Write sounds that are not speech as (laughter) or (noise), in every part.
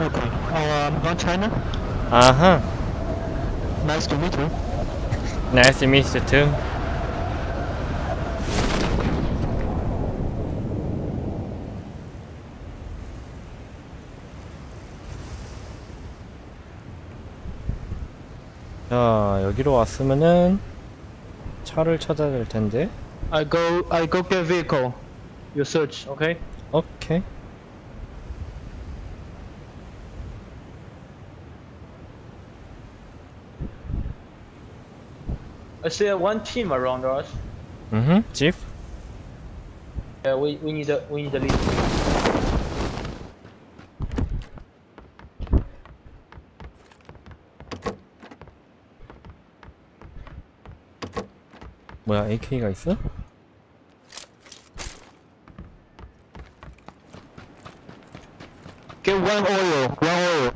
Okay. Uh, I'm from China. 아하. Nice to meet you. Nice to meet you too. 자, 여기로 왔으면은 차를 찾아야 될 텐데. I go. I go get vehicle. You search. Okay. I see one team around us. 음, 집. Yeah, we we need a we need a lead. 뭐야, AK가 있어? Get one oil. One oil.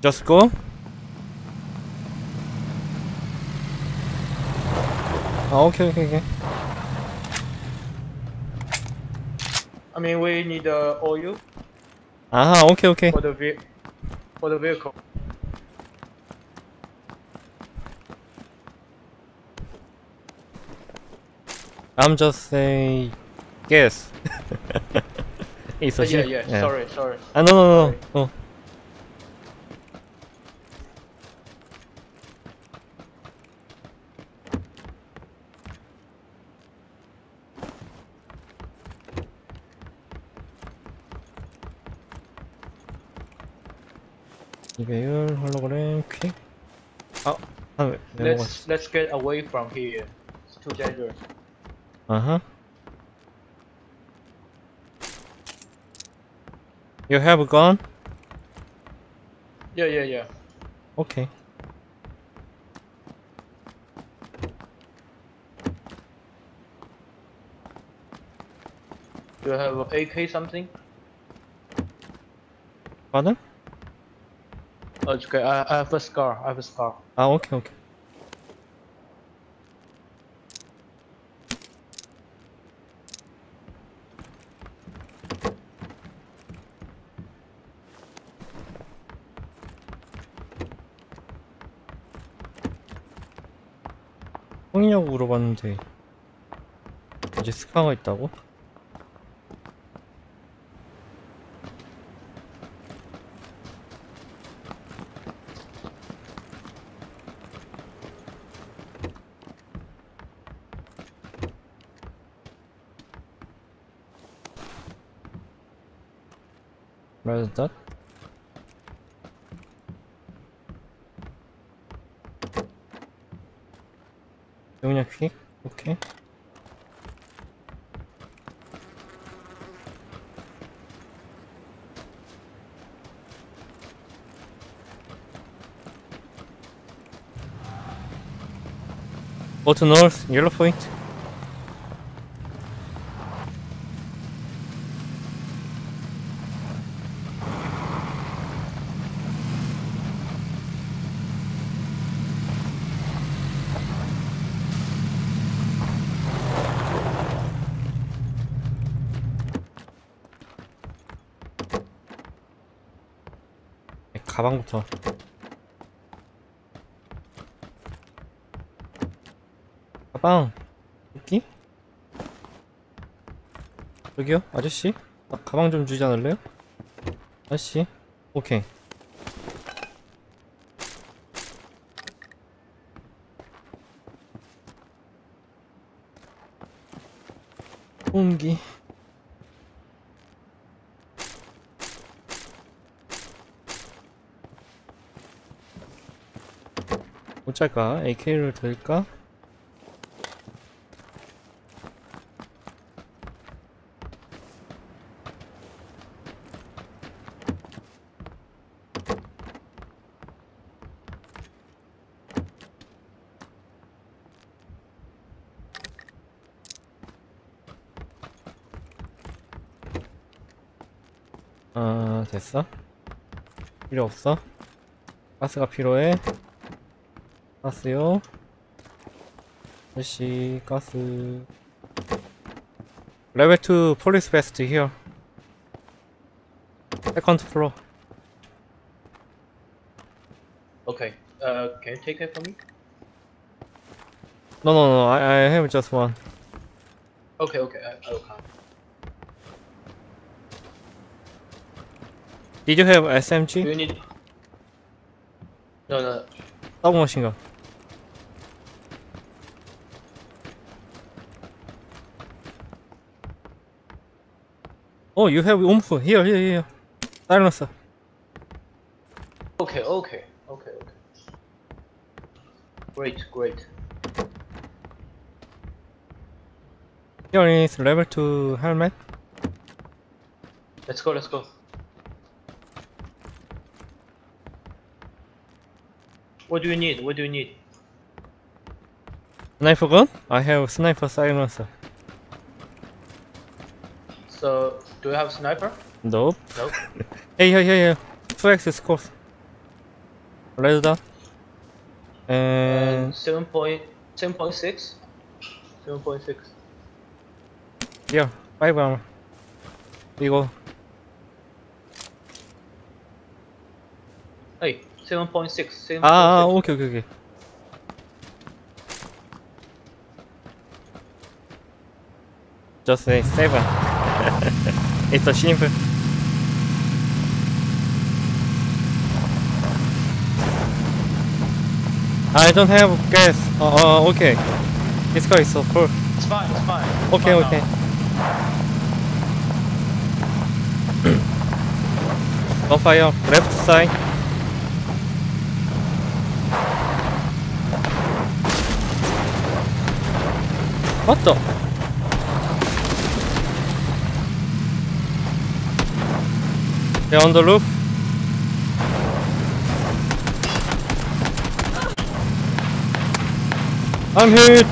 Just go. Oh, okay, okay, okay. I mean, we need the uh, oil. Ah, okay, okay. For the ve for the vehicle. I'm just saying, yes. (laughs) it's uh, a yeah, yeah, yeah, Sorry, sorry. Ah, no, no, no, sorry. no. Oh, let's was. let's get away from here. It's too dangerous. Uh huh. You have a gun? Yeah, yeah, yeah. Okay. Do you have AK something? Pardon? Oh, it's okay. I, I have a scar. I have a scar. 아, 오케이, 오케이. 형이냐고 물어봤는데 이제 스카가 있다고? Where is that? Doing a Okay. Go to north, yellow point. 가방부터. 가방. 여기? 저기요, 아저씨? 나 가방 좀 주지 않을래요? 아저씨? 오케이. 옹기. 어쩔까? AK를 들까? 아 됐어? 필요 없어? 가스가 필요해? 가스요? 아저씨 가스 레벨 2 폴리스 베스트 here Second floor. Okay. Uh, can you take it for me? No, no, no. I, I have just one. Okay, okay. I, I will come. Did you have Do SMG? you need? No, no. submachine gun. Oh, you have oomph. Here, here, here. Silencer. Okay, okay, okay, okay. Great, great. Here is level 2 helmet. Let's go, let's go. What do you need? What do you need? Sniper gun? I have sniper silencer. So, do you have sniper? Nope. Nope. (laughs) hey, hey, hey, hey. Flex is close. Right down. And... Uh, 7.6. 7.6. Yeah, Five bomber. We go. Hey, 7.6. 7 ah, ah, okay, okay, okay. Just say 7. (laughs) Está siempre. I don't have gas. Uh, uh, okay. This car is so full. It's fine, it's fine. It's okay, fine okay. no fire. Left side. What the? On the roof. I'm hit.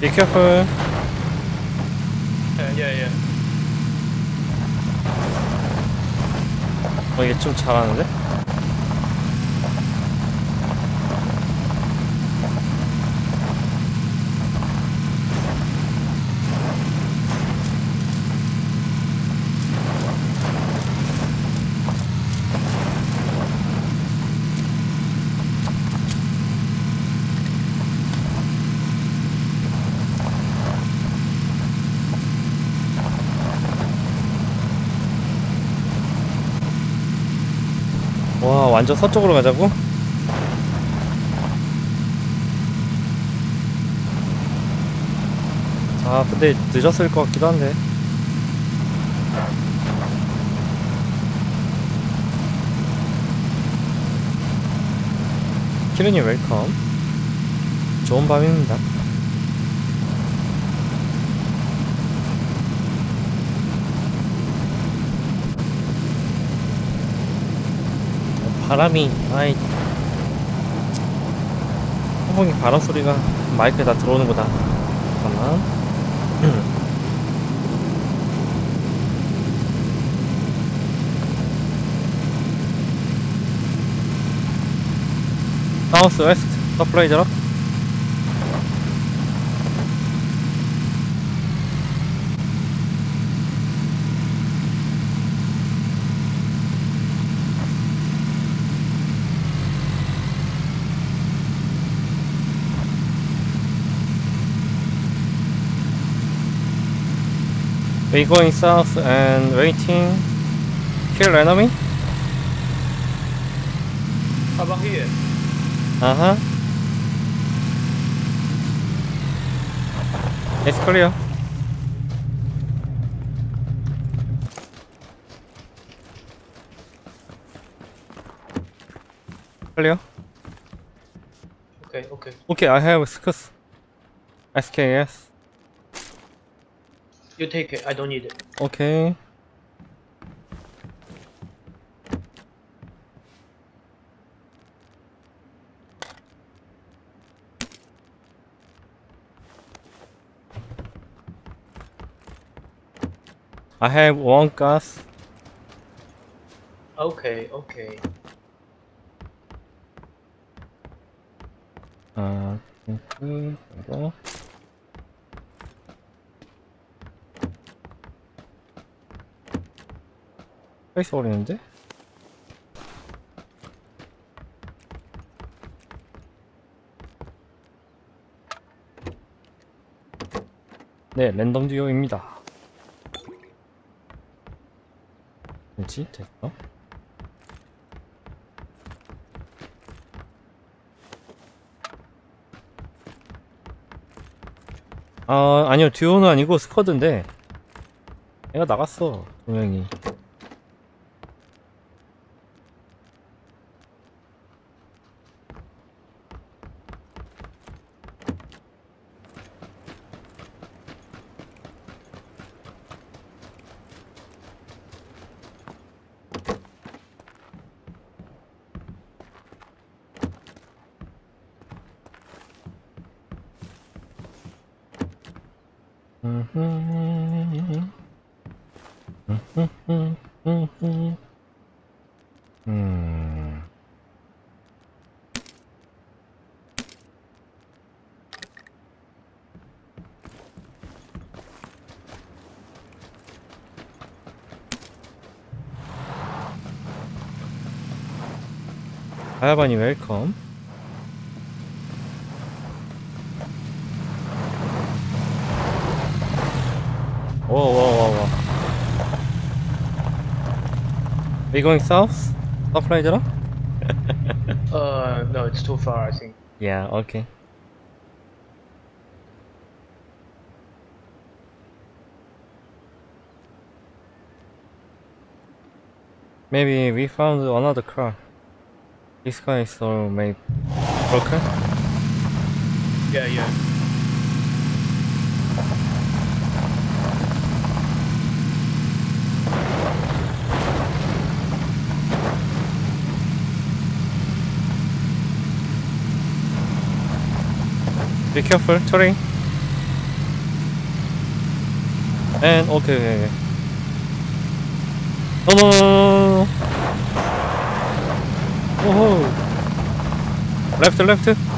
Be careful. Yeah. 어, 얘 좀 잘하는데? 완전 서쪽으로 가자고? 아, 근데 늦었을 것 같기도 한데. 키르니 웰컴. 좋은 밤입니다. 바람이 아이. 허공이 바람 소리가 마이크에 다 들어오는구나 잠깐만. (clears throat) 사우스 웨스트 서플라이 드랍 We going south and waiting. Kill enemy. How about here? Uh huh. It's clear. Clear. Okay, okay. Okay, I have SKS. SKS. You take it. I don't need it. Okay. I have one gas. Okay, okay. Uh, 아, 음, 페이스 어리는데? 네, 랜덤 듀오입니다. 뭐지? 됐어? 아, 아니요. 듀오는 아니고 스쿼드인데. 얘가 나갔어. 두 명이. 음. 하야바니 웰컴. Whoa, whoa, whoa, whoa. Are you going south? South Nigeria? (laughs) uh, no, it's too far, I think. Yeah, okay. Maybe we found another car. This car is so made broken. Yeah, yeah. Be careful, terrain. And okay, Oh no. Oh, left, left.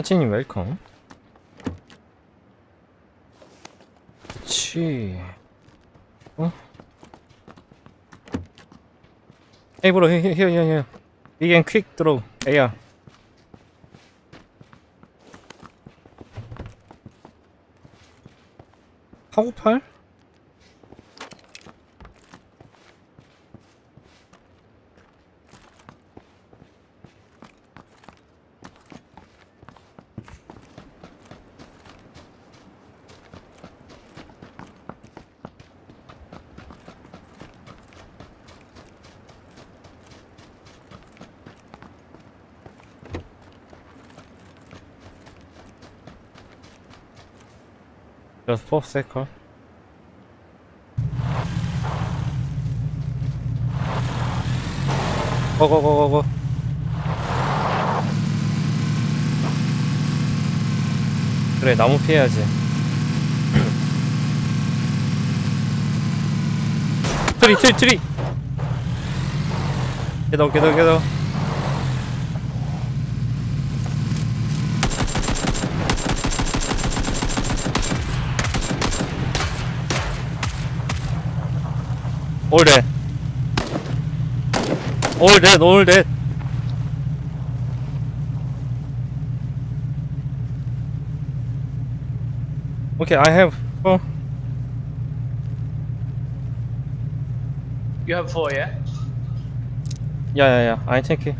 하치님 웰컴. 그치. 어? Here, here. We can quick throw AR. 카고팔? Just four second. Go go go go go. 그래 나무 피해야지. 트리 트리 트리. out get out. All dead. All dead, all dead. Okay, I have four. You have four, yeah? Yeah, yeah, yeah. I take it.